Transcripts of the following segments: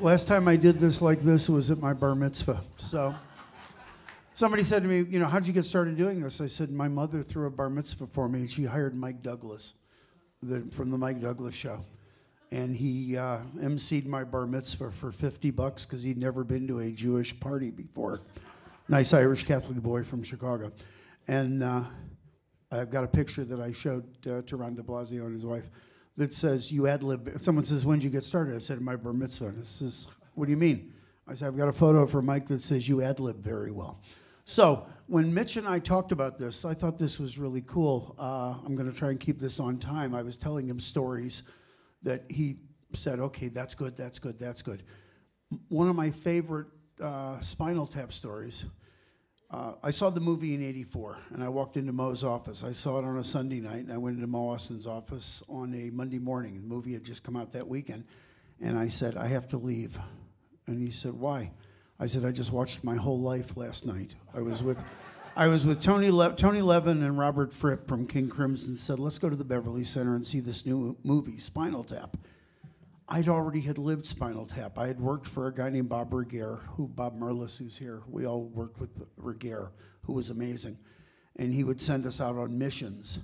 Last time I did this like this was at my bar mitzvah. So somebody said to me, you know, how'd you get started doing this? I said, my mother threw a bar mitzvah for me and she hired Mike Douglas the, from the Mike Douglas show. And he uh, emceed my bar mitzvah for 50 bucks because he'd never been to a Jewish party before. Nice Irish Catholic boy from Chicago. And uh, I've got a picture that I showed uh, to Ron de Blasio and his wife that says, You ad lib. Someone says, "When did you get started? I said, My bar mitzvah. And this is, What do you mean? I said, I've got a photo for Mike that says, You ad lib very well. So when Mitch and I talked about this, I thought this was really cool. Uh, I'm going to try and keep this on time. I was telling him stories that he said, okay, that's good, that's good, that's good. One of my favorite uh, Spinal Tap stories. Uh, I saw the movie in '84, and I walked into Mo's office. I saw it on a Sunday night, and I went into Mo Ostin's office on a Monday morning. The movie had just come out that weekend, and I said, I have to leave. And he said, Why? I said, I just watched my whole life last night. I was with, I was with Tony, Le- Tony Levin and Robert Fripp from King Crimson. Said, let's go to the Beverly Center and see this new movie, Spinal Tap. I'd already had lived Spinal Tap. I had worked for a guy named Bob Regehr, who Bob Merlis, who's here. We all worked with Regehr, who was amazing, and he would send us out on missions.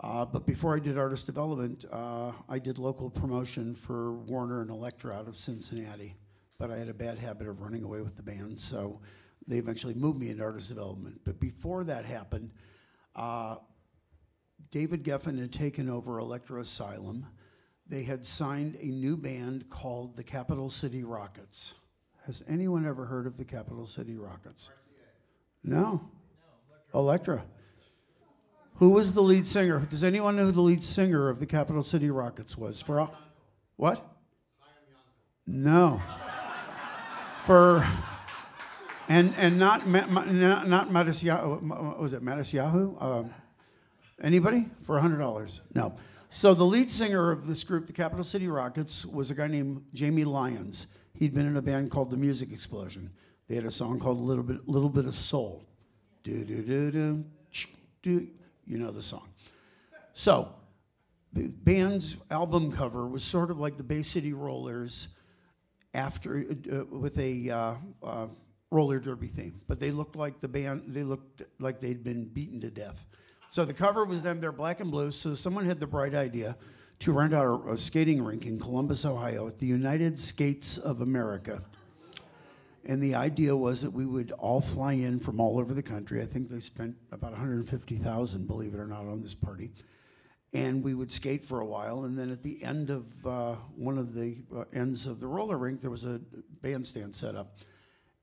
Uh, but before I did artist development, uh, I did local promotion for Warner and Elektra out of Cincinnati but I had a bad habit of running away with the band, so they eventually moved me into artist development. But before that happened, uh, David Geffen had taken over Elektra Asylum. They had signed a new band called the Capitol City Rockets. Has anyone ever heard of the Capitol City Rockets? No. Elektra. Who was the lead singer? Does anyone know who the lead singer of the Capitol City Rockets was? For what? No for and and not not, not Matisyahu, was it Matisyahu? Um, anybody for a hundred dollars? No. So the lead singer of this group, the Capitol City Rockets, was a guy named Jamie Lyons. He'd been in a band called the Music Explosion. They had a song called "A Little Bit, Little Bit of Soul." Do do do do do. You know the song. So the band's album cover was sort of like the Bay City Rollers after uh, with a uh, uh, roller derby theme, but they looked like the band. They looked like they'd been beaten to death. So the cover was them. They're black and blue. So someone had the bright idea to rent out a, a skating rink in Columbus, Ohio, at the United Skates of America. And the idea was that we would all fly in from all over the country. I think they spent about 150,000, believe it or not, on this party and we would skate for a while. And then at the end of uh, one of the uh, ends of the roller rink, there was a bandstand set up,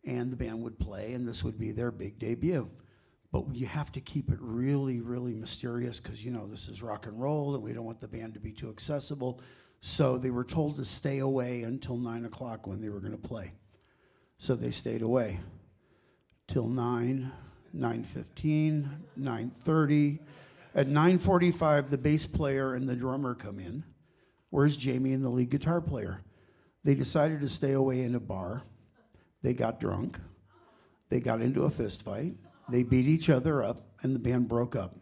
and the band would play, and this would be their big debut. But you have to keep it really, really mysterious because you know this is rock and roll, and we don't want the band to be too accessible. So they were told to stay away until nine o'clock when they were going to play. So they stayed away till nine, nine fifteen, nine thirty. At 9:45, the bass player and the drummer come in. Where's Jamie and the lead guitar player? They decided to stay away in a bar. They got drunk. They got into a fist fight. They beat each other up, and the band broke up.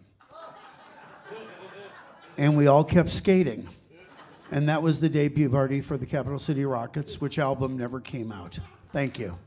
and we all kept skating. And that was the debut party for the Capitol City Rockets, which album never came out. Thank you.